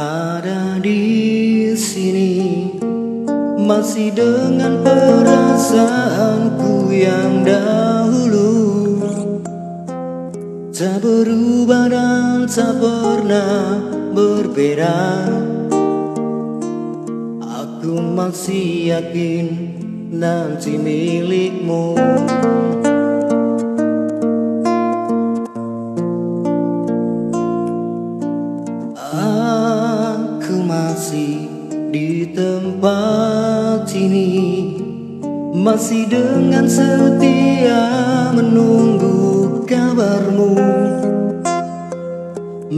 Ada di sini Masih dengan perasaanku tak pernah berbeda. Aku masih yakin nanti milikmu. Aku masih di tempat ini Masih dengan setia menunggu kabarmu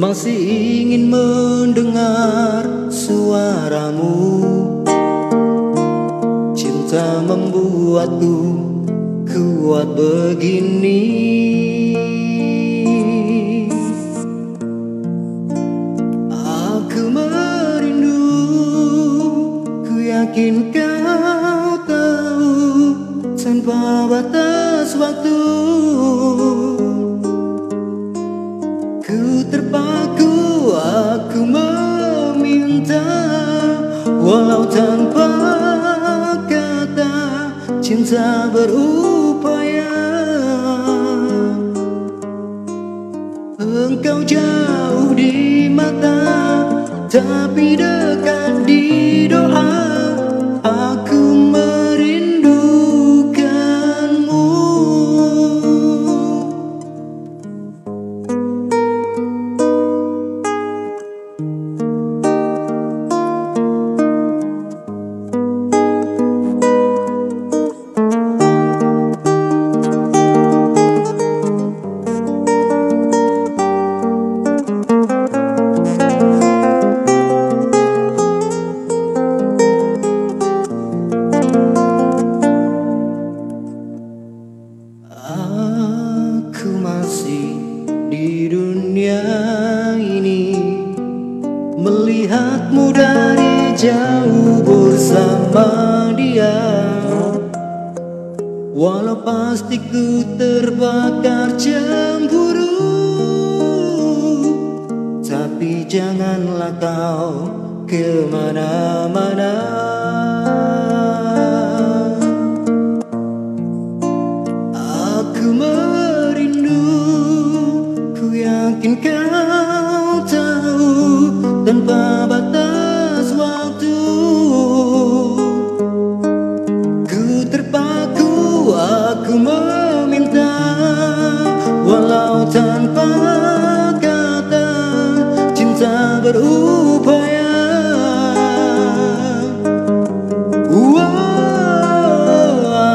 Masih ingin mendengar suaramu. Cinta membuatku kuat begini. Aku merindu, ku yakin kau tahu Tanpa batas waktu terpaku, aku meminta Walau tanpa kata Cinta berupaya. Engkau jauh di mata Tapi dekat di doa Melihatmu dari jauh bersama dia. Walau pasti ku terbakar cemburu Tapi janganlah kau ke mana-mana Wow,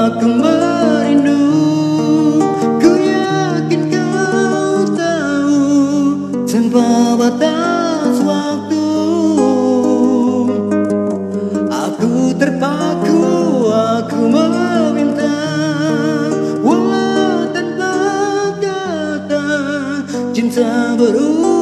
aku merindu Ku yakin kau tahu Tanpa batas waktu. Aku terpaku, aku meminta. Walau tanpa kata Cinta berupaya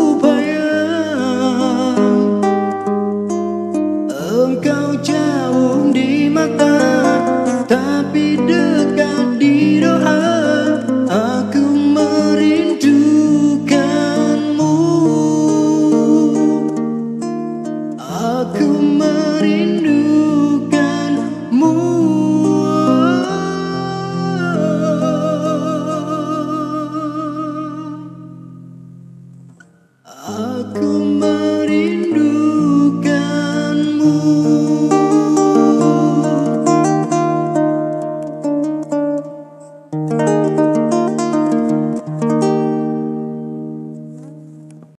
Aku merindukanmu